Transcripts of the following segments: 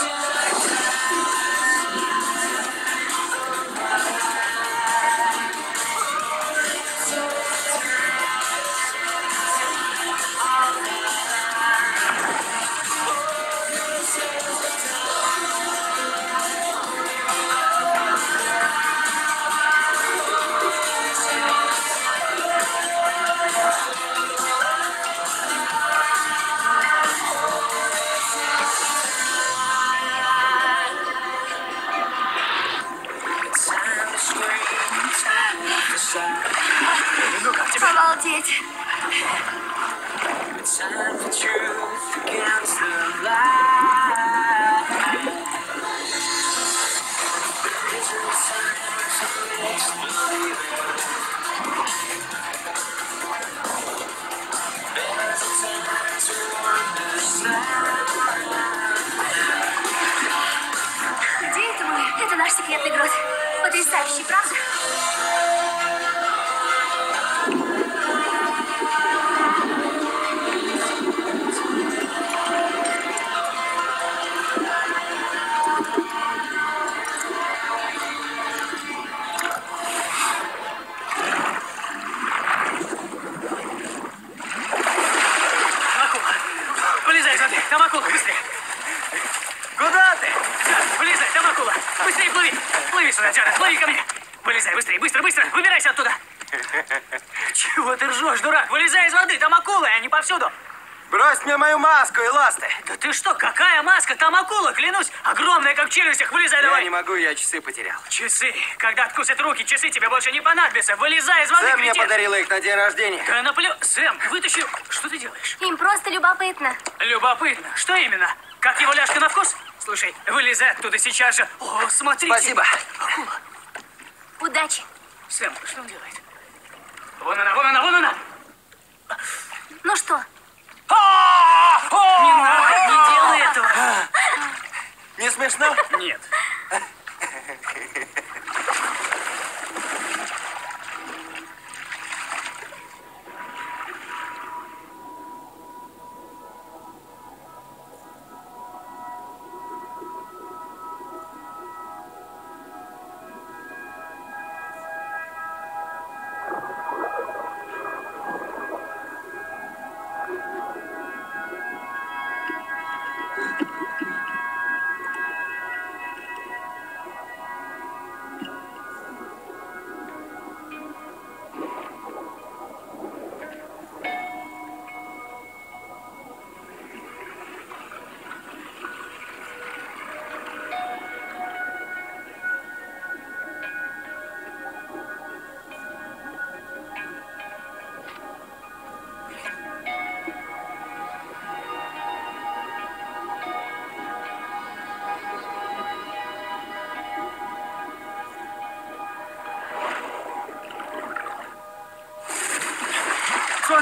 Ну как тебе? Обалдеть. Time for truth against the lie. Быстрее плыви. Плыви сюда, Джаред, плыви ко мне. Вылезай, быстрее, быстро, быстро. Выбирайся оттуда. Чего ты ржешь, дурак? Вылезай из воды, там акулы, они повсюду. Брось мне мою маску и ласты. Да ты что, какая маска? Там акула, клянусь. Огромная, как в челюстях. Вылезай Я давай. не могу, я часы потерял. Часы. Когда откусят руки, часы тебе больше не понадобятся. Вылезай из воды, Сэм мне подарила их на день рождения. Да наплю... Сэм, вытащи... Что ты делаешь? Им просто любопытно. Любопытно. Что именно? Как его ляжка на вкус? Слушай, вылезай оттуда сейчас же. О, смотрите. Спасибо. Акула. Удачи. Сэм, что он делает? Вон она, вон она, вон она. Ну что, Не надо, не делай этого. Не смешно? Нет.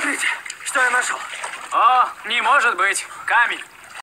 Смотрите, что я нашел. О, не может быть. Камень.